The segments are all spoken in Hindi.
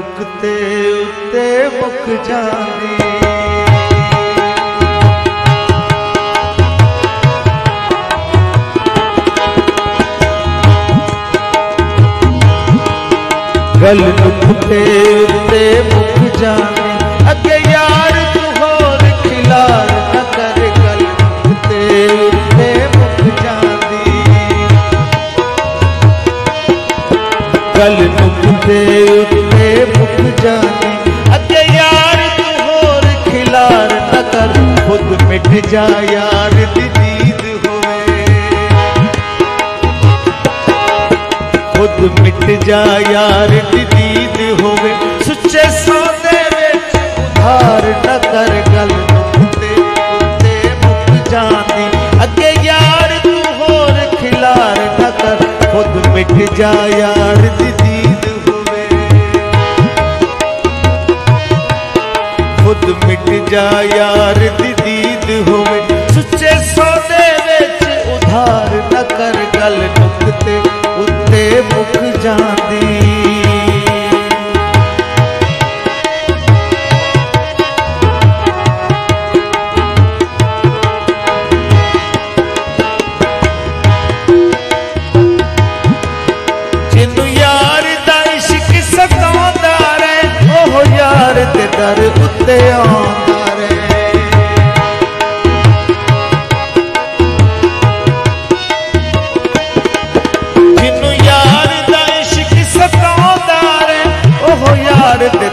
ਨੁਕਤੇ ਉੱਤੇ ਮੁੱਕ ਜਾਂਦੀ ਗੱਲ ਨੁਕਤੇ ਉੱਤੇ ਮੁੱਕ ਜਾਂਦੀ मिट जा यार दीद होवे। खुद मिट जा यार दीद होवे। सुचे सोने उधार न कर गल मुक जानी। अगे यार तू होर खिलार न कर खुद मिट जा यार दीद होवे। खुद मिट जा यार दी ਕਰ ਗੱਲ ਨੁਕਤੇ ਉੱਤੇ ਮੁੱਕ ਜਾਂਦੀ ਜਿੰਨੂੰ ਯਾਰ ਦਾ ਇਸ਼ਕ ਸਤਾਉਂਦਾ ਰਹੇ ਉਹ ਯਾਰ ਦੇ ਦਰ ਉੱਤੇ ਆਉਂਦਾ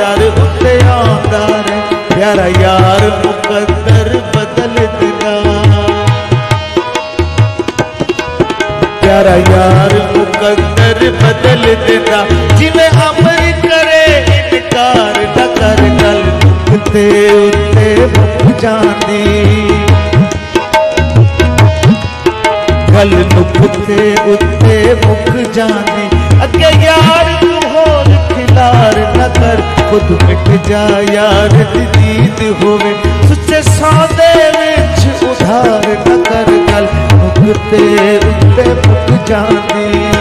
ਦਰ ਉੱਤੇ ਆਉਂਦਾ ਰਹੇ ਪਿਆਰਾ ਯਾਰ ਮੁਕੱਦਰ ਬਦਲ ਦਿੰਦਾ ਪਿਆਰਾ ਯਾਰ ਮੁਕੱਦਰ ਬਦਲ ਦਿੰਦਾ ਜਿਵੇਂ ਅਮਰ ਕਰੇ ਇਨਕਾਰ ਨਾ ਕਰ ਗੱਲ ਮੁਕਤੇ ਉੱਤੇ ਮੁੱਕ ਜਾਂਦੀ ਗੱਲ ਨੁਕਤੇ ਉੱਤੇ ਮੁੱਕ ਜਾਂਦੀ ਅੱਗੇ ਯਾਰ ਤੂੰ ਹੋਰ ਖਿਲਾਰ ਨਾ ਕਰ ਖੁਦ ਮਿਟ ਜਾ ਯਾਰ ਦੀਦ ਹੋਵੇ, ਸੁੱਚੇ ਸੌਦੇ ਵਿੱਚ ਉਧਾਰ ਨਾ ਕਰ ਗੱਲ ਨੁਕਤੇ ਉੱਤੇ ਮੁੱਕ ਜਾਂਦੀ।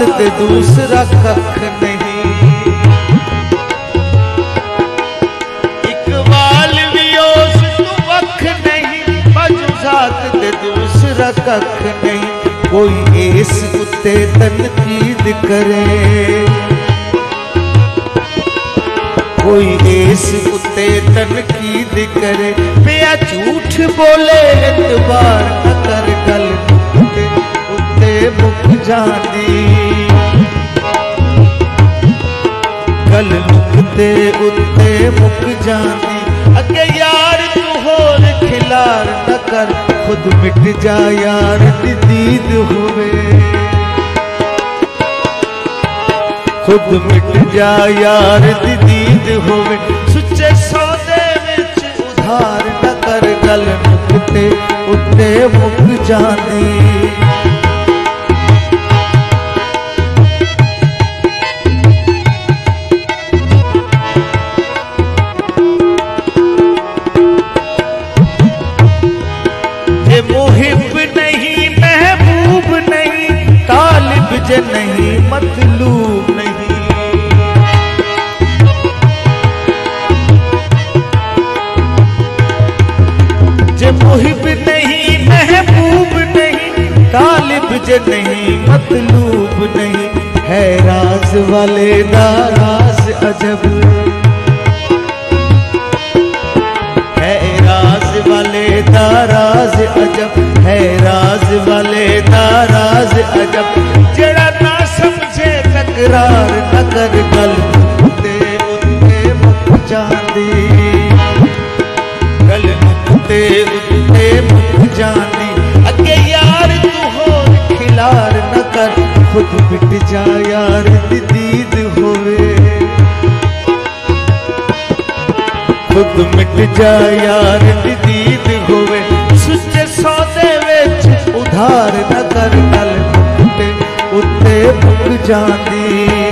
बात ते दूसरा कख नहीं। इकबाल भी ओस तू नहीं, बाजू जात ते दूसरा कख नहीं। कोई इस उत्ते तनकीद करे। कोई इस उत्ते तनकीद करे। पिया झूठ बोले एतबार न कर गल। उत्ते मुख जानी ਗੱਲ ਨੁਕਤੇ ਉੱਤੇ ਮੁੱਕ ਜਾਂਦੀ ਅੱਗੇ ਯਾਰ ਤੂੰ ਹੋਰ ਖਿਲਾਰ ਨਾ ਕਰ ਖੁਦ ਮਿਟ ਜਾ ਯਾਰ ਦੀ ਦੀਦ ਹੋਵੇ ਖੁਦ ਮਿਟ ਜਾ ਯਾਰ ਦੀ ਦੀਦ ਹੋਵੇ ਸੁੱਚੇ ਸੌਦੇ ਵਿੱਚ ਉਧਾਰ ਨਾ ਕਰ ਗੱਲ ਨੁਕਤੇ ਉੱਤੇ ਮੁੱਕ ਜਾਂਦੀ जे नहीं मतलूब नहीं। जे मुहिब नहीं, महबूब नहीं, तालिब जे नहीं मतलूब नहीं। है राज वाले नाराज़ अजब। है राज वाले दाराज अजब। है राज वाले दाराज अजब। जाने अगे यार, तू हो खिलार न कर। खुद मिट जा यार दीद होवे। खुद मिट जा यार दीद होवे। सुचे सौदे विच उधार न कर, नल उत्ते मुक जानी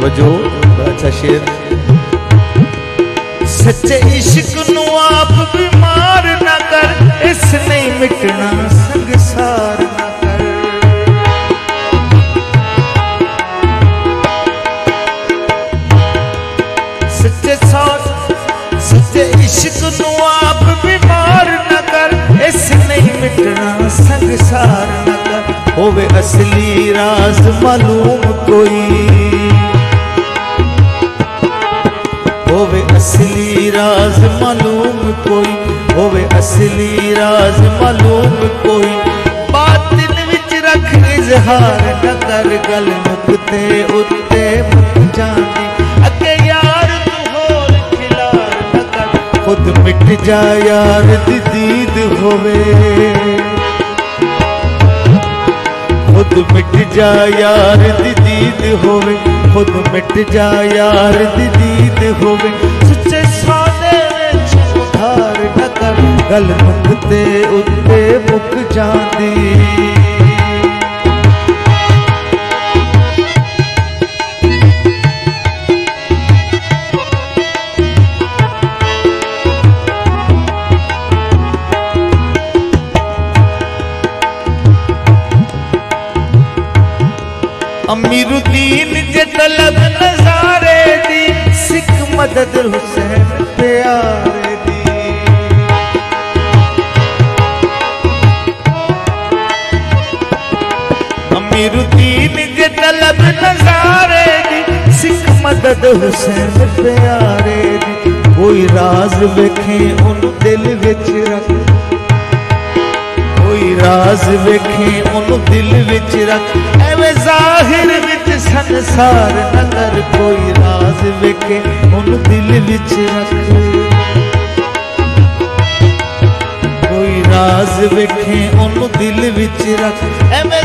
तवज्जो। बड़ा अच्छा शेर। सच्चे इश्क नु आप बीमार ना कर इस नहीं मिटना संसार ना इश्क नु नहीं मिटना संसार ना कर। होवे असली राज मालूम कोई। असली राज मालूम कोई, होवे असली राज मालूम कोई। बातिन विच रख इजहार न कर गल नुकते उत्ते जाने अके यार तू होल खिलार न कर खुद मिट जा यार दी दीद होवे। खुद मिट जा यार दीद होवे, खुद मिट जा यार दीद होवे। ਨਾ ਕਰ ਗੱਲ ਮੁੱਕਤੇ ਉੱਤੇ ਮੁੱਕ ਜਾਂਦੀ ਅਮੀਰੁਦੀਨ ਜੇ ਤਲਬ ਨਜ਼ਾਰੇ ਦੀ ਸਿੱਖ ਮਦਦ ਹੁਸੈਨ ਅਮੀਰੁਦੀਨ ਜੇ ਤਲਬ ਨਜ਼ਾਰੇ ਦੀ। ਸਿੱਖ ਮਦਦ ਹੁਸੈਨ ਪਿਆਰੇ ਦੀ। ਕੋਈ ਰਾਜ਼ ਵੇਖੇ ਉਹਨੂੰ ਦਿਲ ਵਿੱਚ ਰੱਖ। ਕੋਈ ਰਾਜ਼ ਵੇਖੇ ਉਹਨੂੰ ਦਿਲ ਵਿੱਚ ਰੱਖ। ਐਵੇਂ ਜ਼ਾਹਿਰ ਵਿੱਚ ਸੰਸਾਰ ਨਾ ਕੋਈ ਰਾਜ਼ ਵੇਖੇ ਉਹਨੂੰ ਦਿਲ ਵਿੱਚ ਰੱਖ। ਕੋਈ ਰਾਜ਼ ਵੇਖੇ ਉਹਨੂੰ ਦਿਲ ਵਿੱਚ ਰੱਖ। ਐਵੇਂ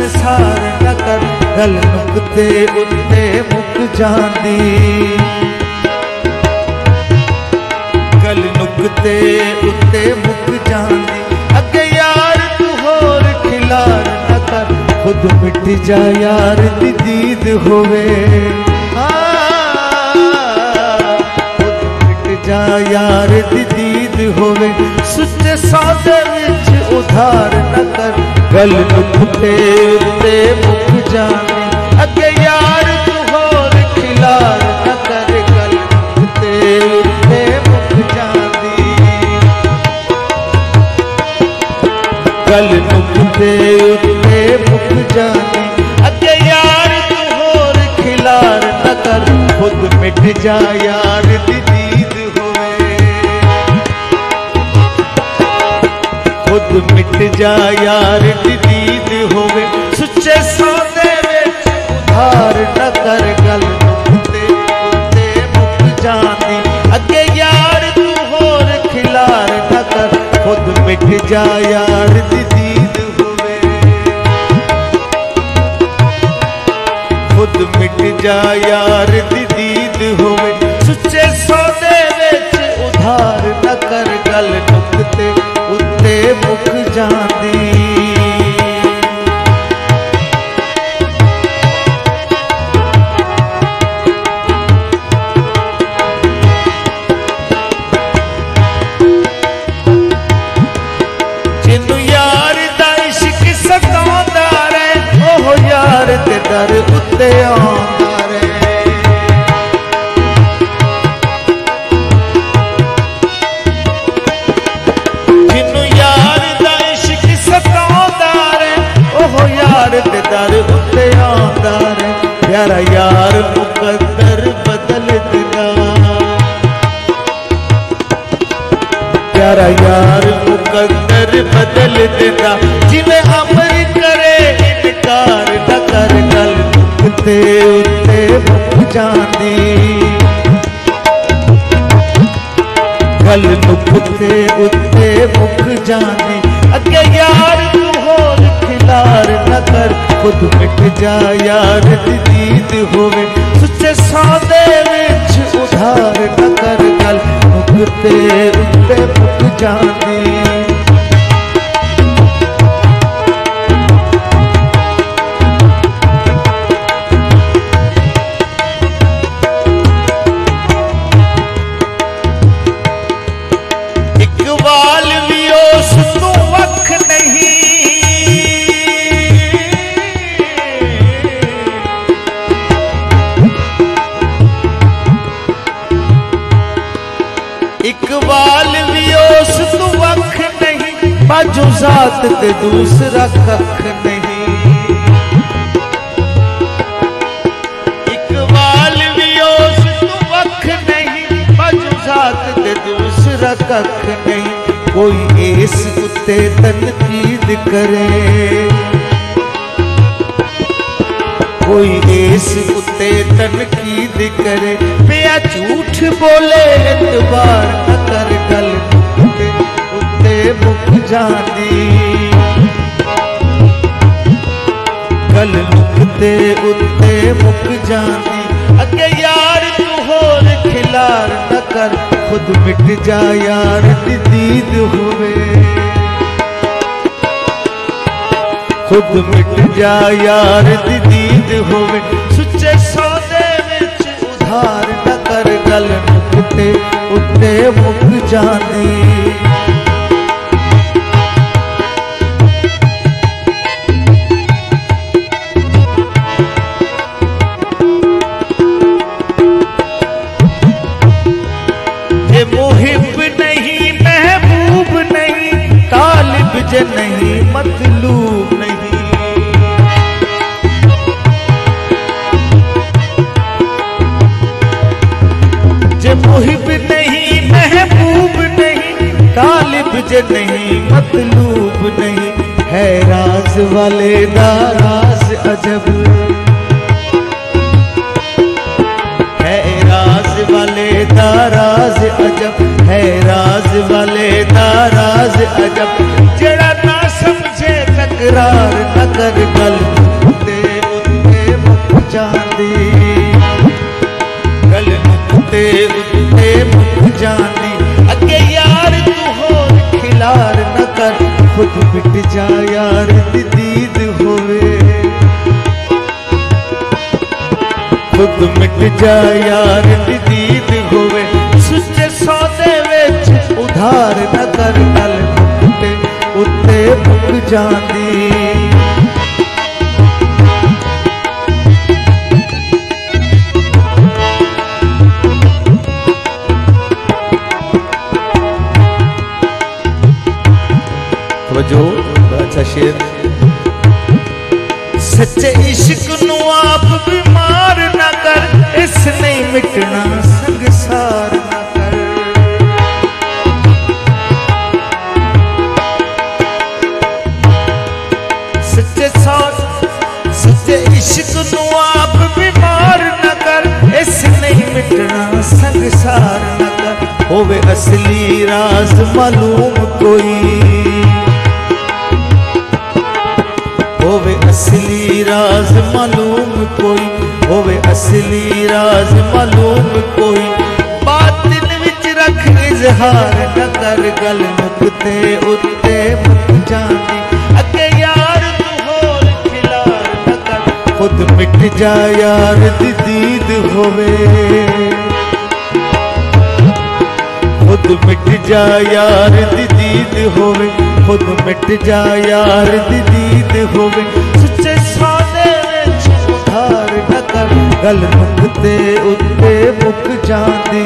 ਸੰਸਾਰ ਨਾ ਕਰ ਗੱਲ ਨੁਕਤੇ ਉੱਤੇ ਮੁੱਕ ਜਾਂਦੀ ਗੱਲ ਨੁਕਤੇ ਉੱਤੇ ਮੁੱਕ ਜਾਂਦੀ ਅੱਗੇ ਯਾਰ ਤੂੰ ਹੋਰ ਖਿਲਾਰ ਨਾ ਕਰ ਖੁਦ ਮਿਟ ਜਾ ਯਾਰ ਦੀ ਦੀਦ ਹੋਵੇ ਹਾਂ, ਖੁਦ ਮਿਟ ਜਾ ਯਾਰ ਦੀ ਦੀਦ ਹੋਵੇ ਸੁੱਚੇ ਸੌਦੇ ਵਿੱਚ उधार न कर, गल नुखते ते मुख जाने। अगे यार तू होर खिलार न कर, गल नुखते ते मुख जाने। गल नुखते ते मुख जाने। अगे यार तू होर खिलार न कर, खुद मिट जा यार दीदी। दुख मिट जा यार दीद होवे। सुचे सौदे उधार न कर गल मुक जांदी अगे यार तू होर खिलार न कर खुद मिट जा यार दीद होवे। खुद मिट जा यार दीद होवे। सुचे सौदे उधार न कर गल नुकते रुक जाते ਯਾਰ ਤੇ ਦਰ ਉੱਤੇ ਆਉਂਦਾ ਰਹੇ ਪਿਆਰਾ ਯਾਰ ਮੁਕੱਦਰ ਬਦਲ ਦਿੰਦਾ ਪਿਆਰਾ ਯਾਰ ਮੁਕੱਦਰ ਬਦਲ ਦਿੰਦਾ ਜਿਵੇਂ ਅਮਰ ਕਰੇ ਇਨਕਾਰ ਨਾ ਕਰ ਗੱਲ ਉੱਤੇ ਉੱਤੇ ਮੁੱਕ ਜਾਂਦੀ ਗੱਲ ਨੁਕਤੇ ਮੁੱਕ ਜਾਂਦੀ ਅੱਗੇ ਯਾਰ ਤੂੰ ਨਾ ਕਰ, ਖੁਦ ਮਿਟ ਜਾ ਯਾਰ ਦੀ ਦੀਦ ਹੋਵੇ। ਸੁੱਚੇ ਸੌਦੇ ਵਿੱਚ ਉਧਾਰ ਨਾ ਕਰ, ਗੱਲ ਮੁੱਕਤੇ ਉੱਤੇ ਮੁੱਕ ਜਾਂਦੀ। इकबाल भी उस तू अख नहीं, बाजू जात ते दूसरा कख नहीं। इकबाल भी उस तू अख नहीं, बाजू जात ते दूसरा कख नहीं। कोई इस उत्ते तनकीद करे। कोई इस ते तन की दिकर पिया झूठ बोले एतबार अकर गल उत्ते मुक जाती। गल मुकते उत्ते मुक जाती। अगे यार तू होर खिलार न कर खुद मिट जा यार दीद हुए खुद मिट जा यार दीद होवे। गलन उठे उठे मुख जाने। तालिब जे नहीं, मतलूब नहीं, है राज वाले नाराज़ अजब। है राज वाले दाराज अजब, है राज वाले दाराज अजब। जड़ा ना समझे तकरार न कर गल ते उत्ते मुक जांदी। गल मुक जांदी। अगे न कर, खुद मिट जा यार दीद होवे। खुद मिट जा यार दीद होवे। सुचे सौदे विच उधार न कर गल उत्ते मुक जांदी। शेर। सच्चे इश्क नु आप बीमार ना कर इस नहीं मिटना संसार ना इश्क नु बीमार ना इस नहीं मिटना संसार ना होवे असली राज मालूम कोई। मालूम कोई? होवे असली राज मालूम कोई? बातिन विच रख इजहार न कर गल नुकते उत्ते मत जाने। अके यार तू होल खिलार न कर खुद मिट जा यार दीद होवे। खुद मिट जा यार दीद होवे। खुद मिट जा यार दीद होवे। ਕਰ ਗੱਲ ਮੁਕਤੇ ਉੱਤੇ ਮੁੱਕ ਜਾਂਦੀ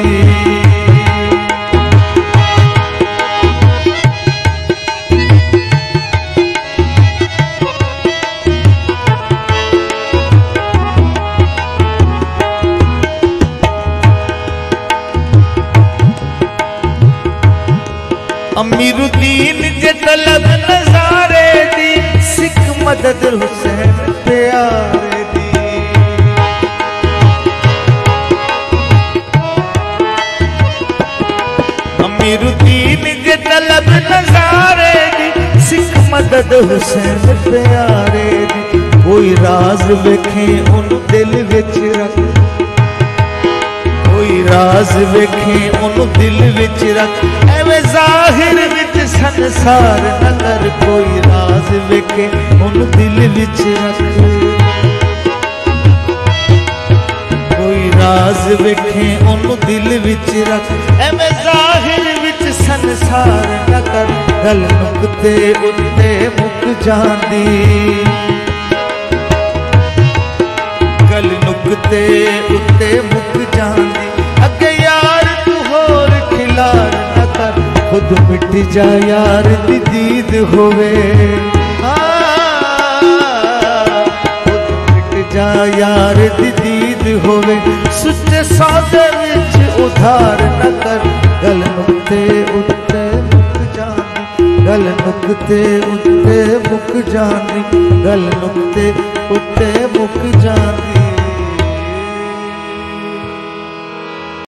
ਅਮੀਰੁਦੀਨ ਜੇ ਤਲਬ ਨਜ਼ਾਰੇ ਦੀ ਸਿੱਖ ਮਦਦ ਹੁਸੈਨ ਪਿਆਰੇ ਦੀ ਅਮੀਰੁਦੀਨ ਜੇ के तलब नजारे दी सिख मदद हुसैन प्यारे दी कोई राज वेखे उन दिल विच रख कोई राज वेखे उन दिल विच रख एवे जाहिर विच संसार नगर कोई राज वेखे उन दिल विच रख कोई राज वेखे उन दिल विच रख एवे जाहिर विच संसार नगर गल नुकते उत्ते मुक जांदी गल नुकते उत्ते मुक जांदी अगे यार तू होर खिलार न कर खुद मिट जा यार दीद होवे। खुद मिट जा यार दीद होवे। सुच्चे सौदे उधार न कर, गल नुकते उत्ते मुख जांदी गल नुकते उत्ते मुख जांदी गल नुकते उत्ते मुख जांदी